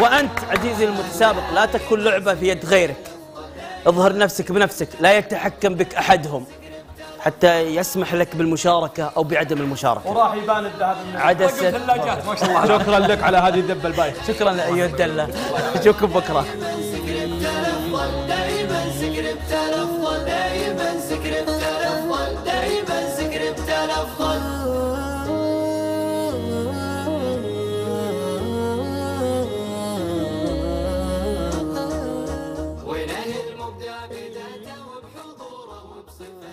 وأنت عزيزي المتسابق لا تكن لعبة في يد غيرك. اظهر نفسك بنفسك لا يتحكم بك أحدهم. حتى يسمح لك بالمشاركة أو بعدم المشاركة. وراح يبان الذهب من عدسة. ثلاجات ما شاء الله. شكرا لك على هذه الدبة البايخة. شكرا أيها الدلة نشوفكم بكرة.